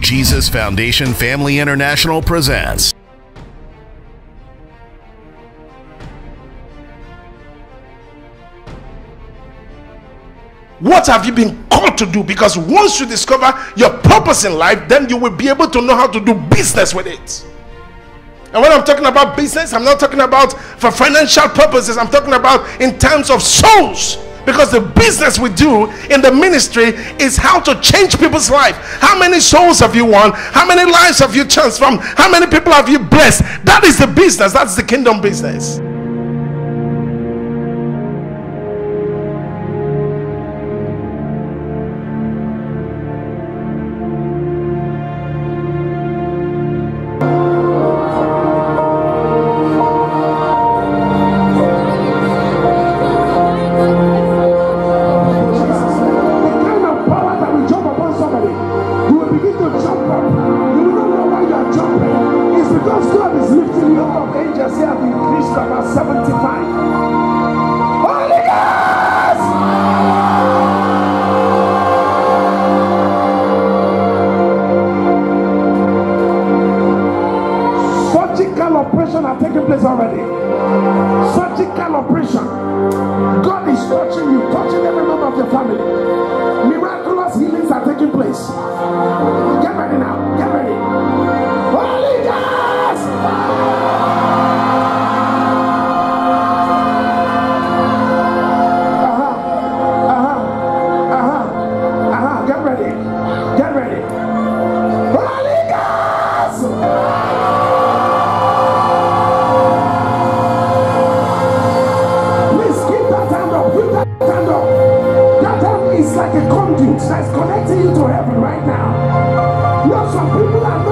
Jesus Foundation Family International presents. What have you been called to do? Because once you discover your purpose in life, then you will be able to know how to do business with it. And when I'm talking about business, I'm not talking about for financial purposes, I'm talking about in terms of souls. Because the business we do in the ministry is how to change people's life. How many souls have you won? How many lives have you transformed? How many people have you blessed? That is the business, that's the kingdom business. You not know why you are jumping. It's because God is lifting you up. Angels here have increased about 75. Holy Ghost! Surgical operation are taking place already. Surgical operation. God is touching you, touching every member of your family. Like a conduit that's connecting you to heaven right now. Now, some people are